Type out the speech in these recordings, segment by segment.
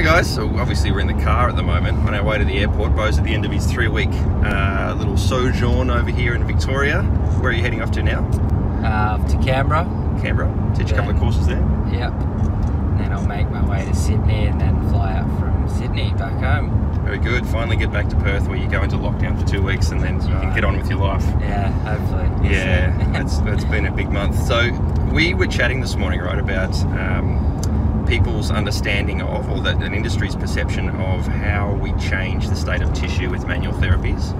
Hey guys, so obviously we're in the car at the moment on our way to the airport. Bo's at the end of his three week uh, little sojourn over here in Victoria. Where are you heading off to now? uh, to Canberra. Canberra. Teach a couple of courses there. Yep. And then I'll make my way to Sydney and then fly out from Sydney back home. Very good. Finally get back to Perth where you go into lockdown for two weeks and then you can get on with your life. Yeah, hopefully. We'll Yeah, that's that's been a big month. So we were chatting this morning, right, about um, people's understanding of, or that an industry's perception of how we change the state of tissue with manual therapies,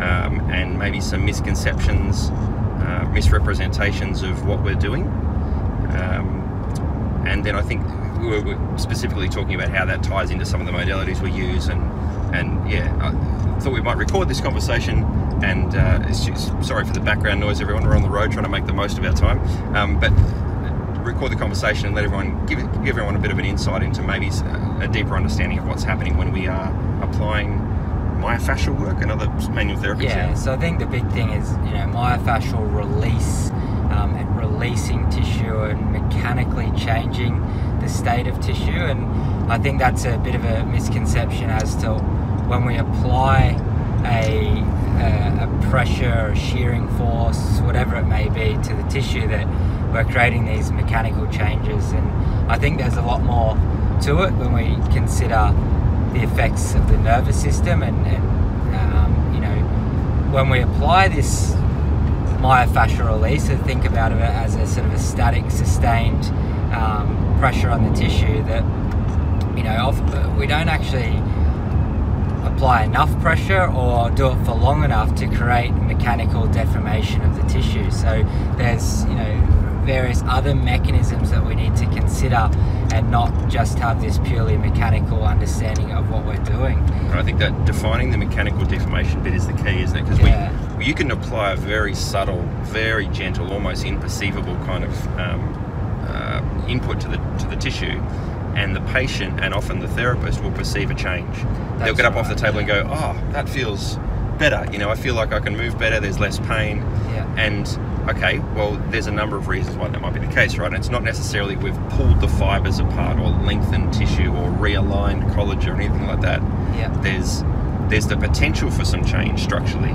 um, and maybe some misconceptions, uh, misrepresentations of what we're doing. Um, and then I think we were specifically talking about how that ties into some of the modalities we use, and and yeah, I thought we might record this conversation. And uh, just, sorry for the background noise, everyone. We're on the road trying to make the most of our time, um, but record the conversation and let everyone give give everyone a bit of an insight into maybe a deeper understanding of what's happening when we are applying myofascial work and other manual therapies. Yeah, so I think the big thing is, you know, myofascial release um, and releasing tissue and mechanically changing the state of tissue. And I think that's a bit of a misconception as to when we apply a, a, a pressure, shearing force, whatever it may be, to the tissue that we're creating these mechanical changes. And I think there's a lot more to it when we consider the effects of the nervous system and, and um, you know when we apply this myofascial release so think about it as a sort of a static sustained um, pressure on the tissue that you know off, we don't actually apply enough pressure or do it for long enough to create mechanical deformation of the tissue so there's you know various other mechanisms that we need to consider and not just have this purely mechanical understanding of what we're doing And I think that defining the mechanical deformation bit is the key, isn't it? Because Yeah. we you can apply a very subtle, very gentle, almost imperceivable kind of um, uh, input to the to the tissue, and the patient and often the therapist will perceive a change. They'll get up off the right, table and go, "Oh, that feels better." You know, I feel like I can move better. There's less pain. Yeah And okay, well, there's a number of reasons why that might be the case, right? And it's not necessarily we've pulled the fibers apart or lengthened tissue or realigned collagen or anything like that. yeah There's there's the potential for some change structurally,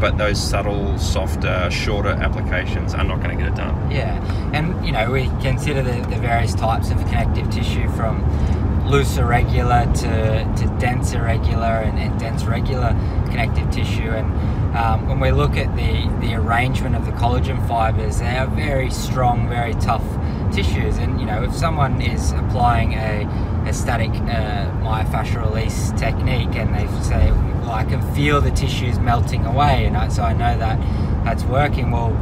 but those subtle, softer, shorter applications are not going to get it done. Yeah, and you know we consider the, the various types of connective tissue from loose irregular to, to dense irregular and, and dense regular connective tissue. And um, when we look at the, the arrangement of the collagen fibers, they are very strong, very tough tissues. And you know if someone is applying a, a static uh, myofascial release technique and they say, well, I can feel the tissues melting away, and I, so I know that that's working. Well,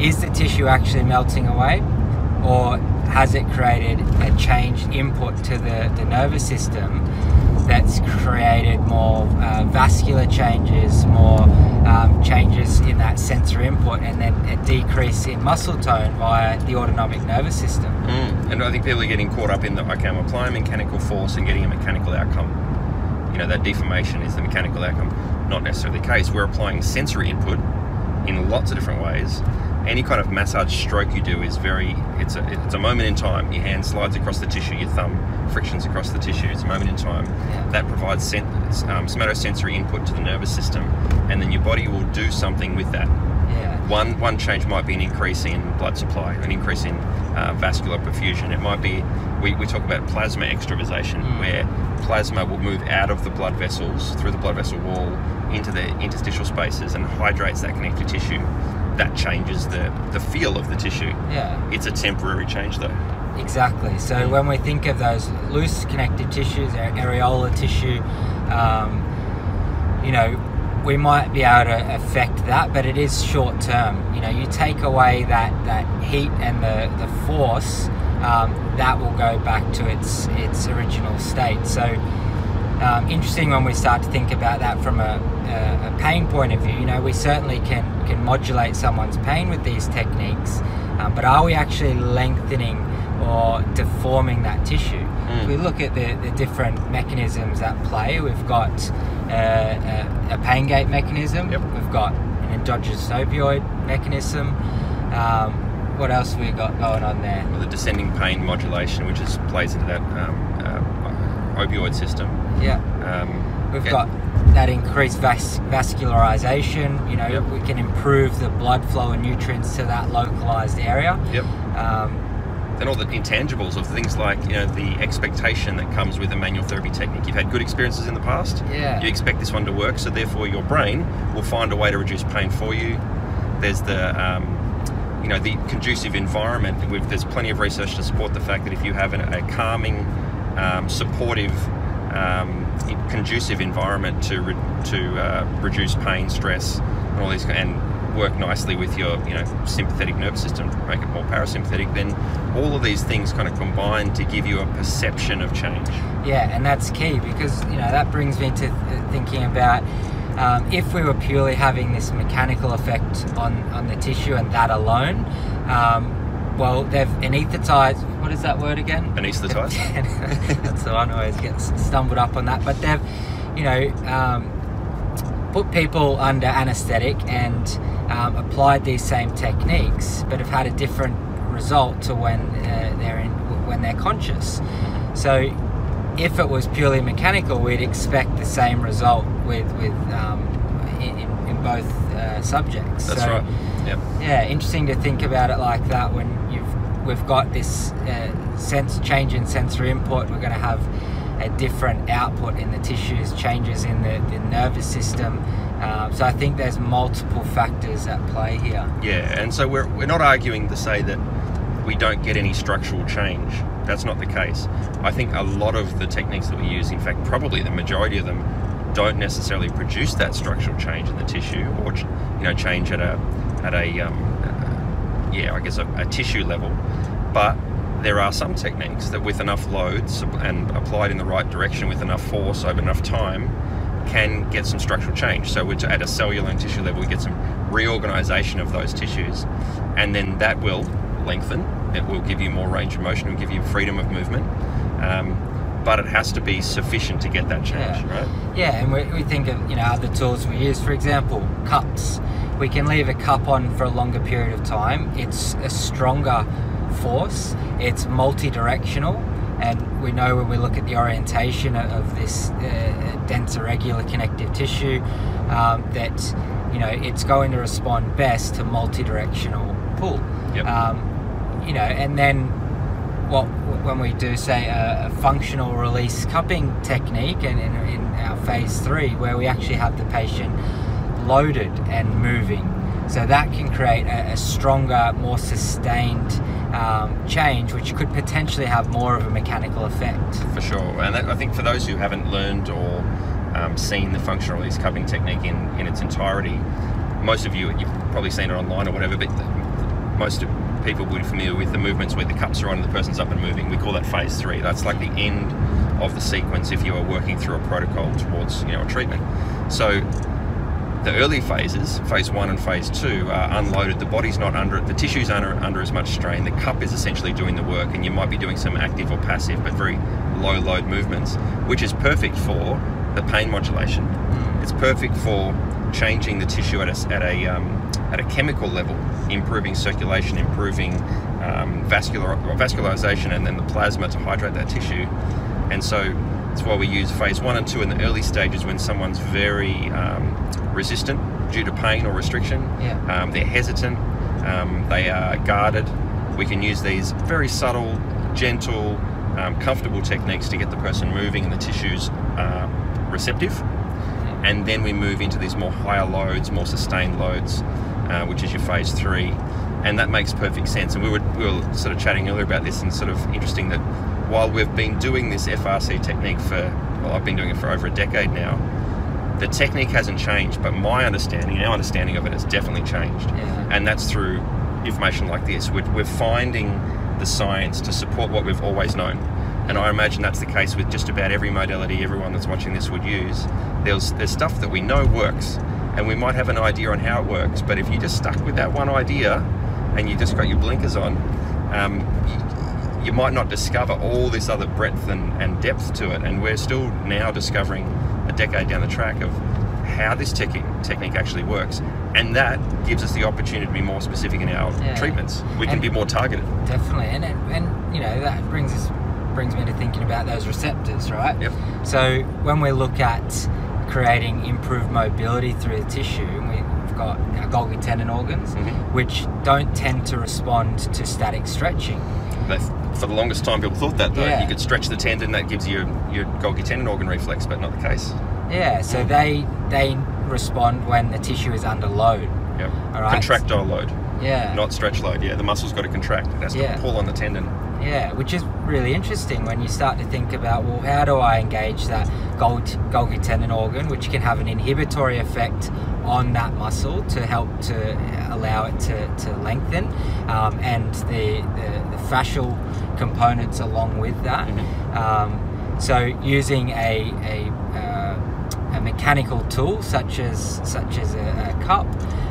is the tissue actually melting away or has it created a changed input to the, the nervous system that's created more uh, vascular changes, more um, changes in that sensory input, and then a decrease in muscle tone via the autonomic nervous system? Mm. And I think people are getting caught up in the okay, I'm applying mechanical force and getting a mechanical outcome. You know, that deformation is the mechanical outcome. Not necessarily the case. We're applying sensory input in lots of different ways. Any kind of massage stroke you do is very, it's a, it's a moment in time. Your hand slides across the tissue, your thumb frictions across the tissue. It's a moment in time. Yeah. That provides sen- um, somatosensory input to the nervous system, and then your body will do something with that. Yeah. One one change might be an increase in blood supply, an increase in uh, vascular perfusion. It might be we, we talk about plasma extravasation, Mm. where plasma will move out of the blood vessels through the blood vessel wall into the interstitial spaces and hydrates that connective tissue. That changes the the feel of the tissue. Yeah. It's a temporary change though. Exactly. So when we think of those loose connective tissues, areolar tissue, um, you know, we might be able to affect that, but it is short term. You know, you take away that, that heat and the, the force, um, that will go back to its its original state. So um, interesting when we start to think about that from a, a, a pain point of view. You know, we certainly can can modulate someone's pain with these techniques, um, but are we actually lengthening or deforming that tissue? Mm. If we look at the, the different mechanisms at play, we've got uh, a, a pain gate mechanism, Yep. we've got an endogenous opioid mechanism. Um, what else have we got going on there? Well, the descending pain modulation, which is plays into that um, uh, opioid system. Yeah. Um, We've got that increased vas- vascularization. You know, Yep. we can improve the blood flow and nutrients to that localized area. Yep. Um, and all the intangibles of things like you know the expectation that comes with a manual therapy technique. You've had good experiences in the past. Yeah. You expect this one to work, so therefore your brain will find a way to reduce pain for you. There's the um, you know the conducive environment. With, there's plenty of research to support the fact that if you have an, a calming, um, supportive, um, conducive environment to re- to uh, reduce pain, stress, and all these and work nicely with your you know sympathetic nervous system to make it more parasympathetic then all of these things kind of combine to give you a perception of change Yeah, and that's key because you know that brings me to th- thinking about um, if we were purely having this mechanical effect on on the tissue and that alone. Um, well, they've anesthetized. What is that word again? Anesthetized? that's the one I always get stumbled up on that. But they've, you know, um, put people under anesthetic and um, applied these same techniques, but have had a different result to when uh, they're in when they're conscious. So, if it was purely mechanical, we'd expect the same result with with um, in, in- in both uh, subjects. that's So, right yep yeah, interesting to think about it like that. When you've we've got this uh, sense change in sensory input, we're going to have a different output in the tissues, changes in the, the nervous system. Um, so I think there's multiple factors at play here. yeah and so we're, we're not arguing to say that we don't get any structural change that's not the case i think a lot of the techniques that we use in fact probably the majority of them don't necessarily produce that structural change in the tissue or you know change at a at a um, uh, yeah i guess a, a tissue level but there are some techniques that with enough loads and applied in the right direction with enough force over enough time can get some structural change so we're at a cellular and tissue level we get some reorganization of those tissues and then that will lengthen it will give you more range of motion it will give you freedom of movement um, but it has to be sufficient to get that change Yeah. right Yeah, and we, we think of you know other tools we use. For example, cups. We can leave a cup on for a longer period of time. It's a stronger force. It's multi-directional, and we know when we look at the orientation of, this uh, dense irregular connective tissue um, that you know it's going to respond best to multi-directional pull. Yep. Um, you know, and then what when we do say a, a functional release cupping technique and in, in our phase three where we actually have the patient loaded and moving so that can create a, a stronger more sustained um, change which could potentially have more of a mechanical effect for sure. And that, I think for those who haven't learned or um, seen the functional release cupping technique in, in its entirety, most of you you've probably seen it online or whatever, but most people will be familiar with the movements where the cups are on and the person's up and moving. We call that phase three. That's like the end of the sequence if you are working through a protocol towards you know a treatment. So the early phases, phase one and phase two, are unloaded. The body's not under it, the tissue's under, under as much strain. The cup is essentially doing the work, and you might be doing some active or passive, but very low load movements, which is perfect for the pain modulation. It's perfect for changing the tissue at a, at a, um, at a chemical level, improving circulation, improving um, vascular vascularization, and then the plasma to hydrate that tissue. And so that's why we use phase one and two in the early stages when someone's very um, resistant due to pain or restriction. Yeah. Um, they're hesitant. Um, they are guarded. We can use these very subtle, gentle, um, comfortable techniques to get the person moving and the tissues uh, receptive. And then we move into these more higher loads, more sustained loads, uh, which is your phase three. And that makes perfect sense. And we were, we were sort of chatting earlier about this, and sort of interesting that while we've been doing this FRC technique for, well, I've been doing it for over a decade now, the technique hasn't changed, but my understanding, our understanding of it has definitely changed. Yeah. And that's through information like this. We're, we're finding the science to support what we've always known. And I imagine that's the case with just about every modality everyone that's watching this would use. There's, there's stuff that we know works, and we might have an idea on how it works, but if you just stuck with that one idea and you just got your blinkers on, um, you, might not discover all this other breadth and, and depth to it. And we're still now discovering a decade down the track of how this technique technique actually works. And that gives us the opportunity to be more specific in our Yeah. treatments. We can be more targeted. definitely and, and and you know that brings us brings me to thinking about those receptors, right? Yep. So when we look at creating improved mobility through the tissue, we've got our Golgi tendon organs, Mhm. which don't tend to respond to static stretching. But for the longest time, people thought that though. Yeah. You could stretch the tendon, that gives you your Golgi tendon organ reflex, but not the case. Yeah, so Mm. they they respond when the tissue is under load. Yep. All right. Contractile load, Yeah. not stretch load. Yeah, the muscle's got to contract. It has to Yeah. pull on the tendon. Yeah, which is really interesting when you start to think about, well, how do I engage that Golgi, Golgi tendon organ, which can have an inhibitory effect on that muscle to help to allow it to, to lengthen, um, and the, the, the fascial components along with that. Mhm. Um, so using a, a, uh, a mechanical tool such as such as a, a cup,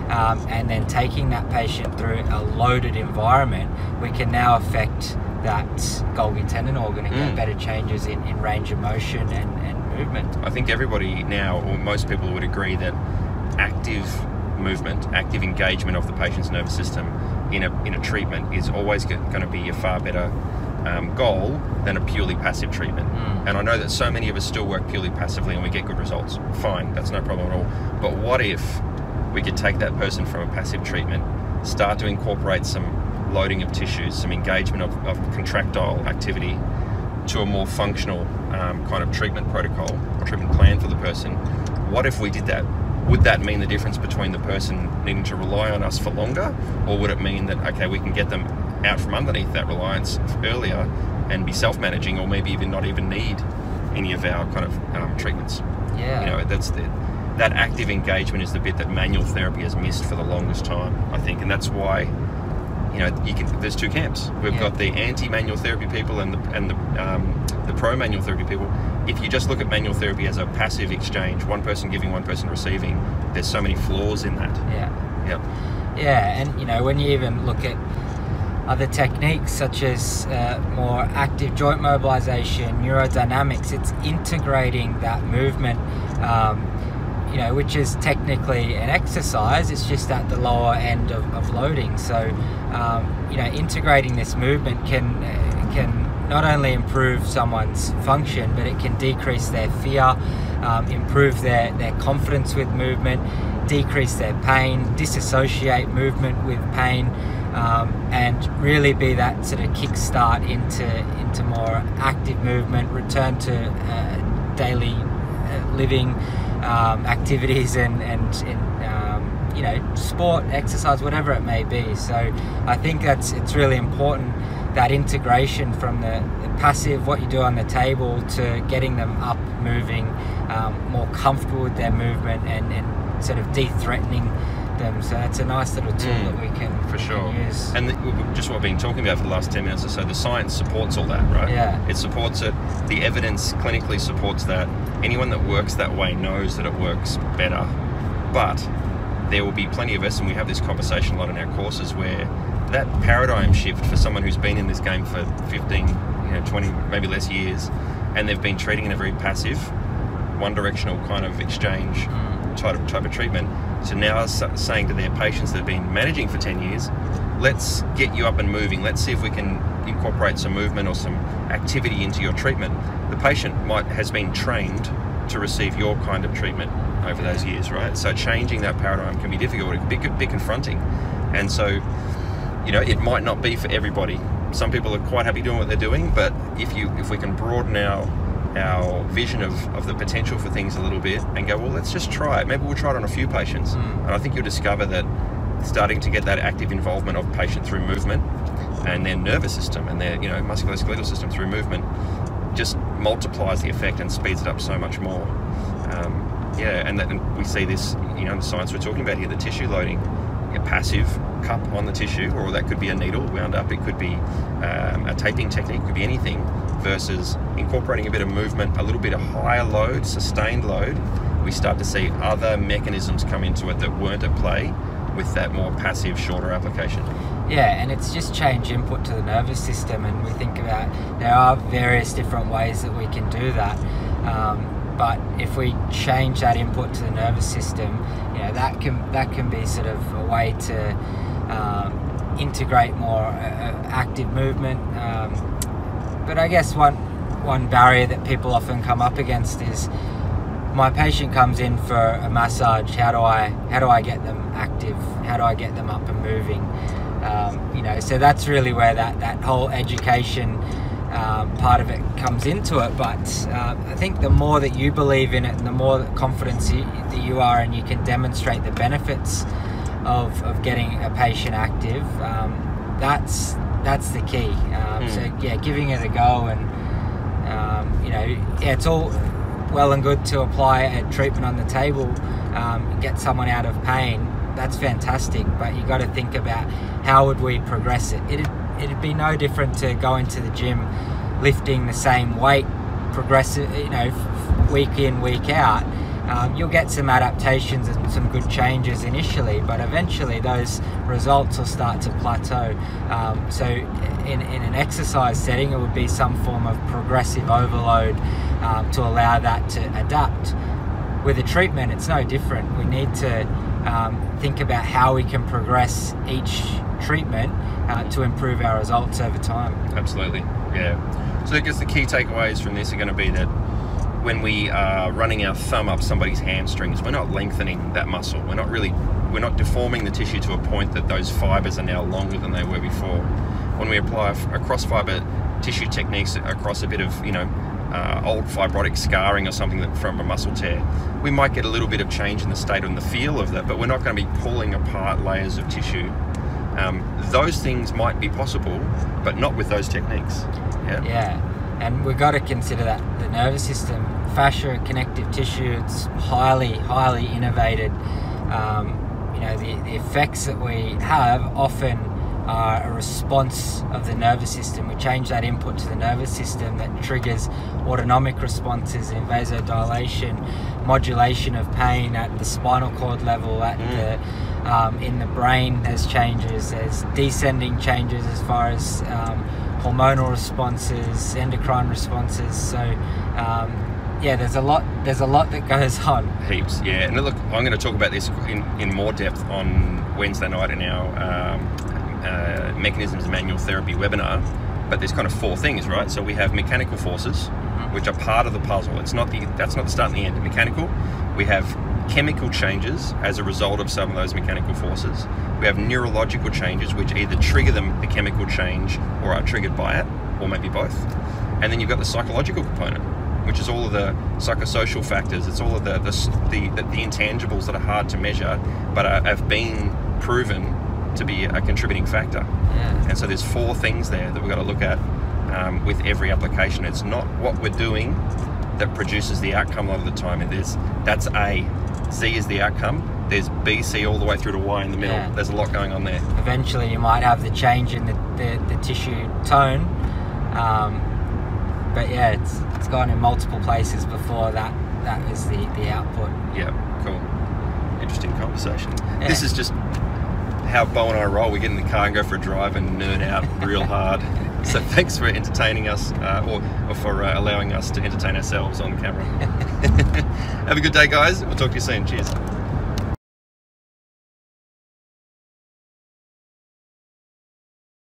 um, and then taking that patient through a loaded environment, we can now affect that Golgi tendon organ and get Mm. better changes in, in range of motion and, and movement. I think everybody now, or most people, would agree that active movement, active engagement of the patient's nervous system in a, in a treatment is always going to be a far better um, goal than a purely passive treatment. Mm. And I know that so many of us still work purely passively and we get good results. Fine, that's no problem at all. But what if we could take that person from a passive treatment, start to incorporate some loading of tissues, some engagement of, of contractile activity to a more functional um, kind of treatment protocol or treatment plan for the person? What if we did that? Would that mean the difference between the person needing to rely on us for longer, or would it mean that okay, we can get them out from underneath that reliance earlier and be self-managing, or maybe even not even need any of our kind of um, treatments? Yeah. You know, that's the that active engagement is the bit that manual therapy has missed for the longest time, I think, and that's why you know you can. There's two camps. We've Yeah. got the anti-manual therapy people and the and the um, the pro-manual therapy people. If you just look at manual therapy as a passive exchange, one person giving, one person receiving, there's so many flaws in that. yeah. Yep. Yeah, and you know, when you even look at other techniques such as uh, more active joint mobilization, neurodynamics, it's integrating that movement, um, you know, which is technically an exercise, it's just at the lower end of, of loading. So, um, you know, integrating this movement can, uh, can not only improve someone's function, but it can decrease their fear, um, improve their, their confidence with movement, decrease their pain, disassociate movement with pain, um, and really be that sort of kickstart into into more active movement, return to uh, daily uh, living um, activities and and, and um, you know sport, exercise, whatever it may be. So I think that's it's really important that integration from the, the passive, what you do on the table, to getting them up, moving, um, more comfortable with their movement, and, and sort of de-threatening them. So that's a nice little tool Mm, that we can For sure. can use. And the, just what we've been talking about for the last 10 minutes or so, the science supports all that, right? Yeah. It supports it. The evidence clinically supports that. Anyone that works that way knows that it works better. But there will be plenty of us, and we have this conversation a lot in our courses, where that paradigm shift for someone who's been in this game for 15, you know, 20, maybe less years, and they've been treating in a very passive, one-directional kind of exchange Mm. type of, type of treatment. So now saying to their patients that have been managing for 10 years, let's get you up and moving. Let's see if we can incorporate some movement or some activity into your treatment. The patient might has been trained to receive your kind of treatment over those years, right? So changing that paradigm can be difficult. It can be, be confronting. And so, you know, it might not be for everybody. Some people are quite happy doing what they're doing, but if you if we can broaden our our vision of, of the potential for things a little bit and go, well, let's just try it. Maybe we'll try it on a few patients. Mm. And I think you'll discover that starting to get that active involvement of patient through movement and their nervous system and their, you know, musculoskeletal system through movement just multiplies the effect and speeds it up so much more. Um, yeah, and, that, and we see this, you know, in the science we're talking about here, the tissue loading, a passive cup on the tissue, or that could be a needle wound up, it could be um, a taping technique, it could be anything, versus incorporating a bit of movement, a little bit of higher load, sustained load, we start to see other mechanisms come into it that weren't at play with that more passive, shorter application. Yeah, and it's just change input to the nervous system, and we think about there are various different ways that we can do that. Um, but if we change that input to the nervous system, you know that can that can be sort of a way to um, integrate more uh, uh, active movement. Um, but I guess one one barrier that people often come up against is my patient comes in for a massage. How do I how do I get them active? How do I get them up and moving? Um, you know, so that's really where that that whole education um, part of it comes into it. But uh, I think the more that you believe in it, and the more confidence you, that you are, and you can demonstrate the benefits of, of getting a patient active, um, that's that's the key. Um, So Hmm. yeah, giving it a go, and um, you know, yeah, it's all well and good to apply a treatment on the table, um, get someone out of pain. That's fantastic, but you got to think about how would we progress it. It'd it'd be no different to going to the gym, lifting the same weight, progressive, you know, week in week out. Um, you'll get some adaptations and some good changes initially, but eventually those results will start to plateau. Um, so, in, in an exercise setting, it would be some form of progressive overload um, to allow that to adapt. With a treatment, it's no different. We need to um, think about how we can progress each treatment uh, to improve our results over time. Absolutely, yeah. So I guess the key takeaways from this are going to be that when we are running our thumb up somebody's hamstrings, we're not lengthening that muscle. We're not really, we're not deforming the tissue to a point that those fibers are now longer than they were before. When we apply a cross fiber tissue techniques across a bit of, you know, uh, old fibrotic scarring or something that, from a muscle tear, we might get a little bit of change in the state and the feel of that, but we're not going to be pulling apart layers of tissue. Um, those things might be possible, but not with those techniques. Yeah. Yeah, and we've got to consider that the nervous system, fascia, and connective tissue, it's highly, highly innovated. Um, you know, the, the effects that we have often are a response of the nervous system. We change that input to the nervous system that triggers autonomic responses in vasodilation, modulation of pain at the spinal cord level, at Mm. the um, in the brain. There's changes. There's descending changes as far as um, hormonal responses, endocrine responses. So um, yeah, there's a lot. There's a lot that goes on. Heaps, yeah. And look, I'm going to talk about this in, in more depth on Wednesday night in our um, uh, Mechanisms of Manual Therapy webinar. But there's kind of four things, right? So we have mechanical forces, which are part of the puzzle. It's not the that's not the start and the end. Mechanical. We have chemical changes as a result of some of those mechanical forces. We have neurological changes which either trigger them the chemical change or are triggered by it, or maybe both. And then you've got the psychological component, which is all of the psychosocial factors. It's all of the the, the, the, intangibles that are hard to measure, but are, have been proven to be a contributing factor. Yeah. And so there's four things there that we've got to look at um, with every application. It's not what we're doing that produces the outcome a lot of the time. And there's that's A. Z is the outcome. There's B, C all the way through to Y in the middle. Yeah. There's a lot going on there. Eventually, you might have the change in the, the, the tissue tone. Um, but yeah, it's, it's gone in multiple places before that. That was the, the output. Yeah, cool. Interesting conversation. Yeah. This is just how Bo and I roll. We get in the car and go for a drive and nerd out real hard. So thanks for entertaining us, uh, or, or for uh, allowing us to entertain ourselves on camera. Have a good day, guys. We'll talk to you soon. Cheers.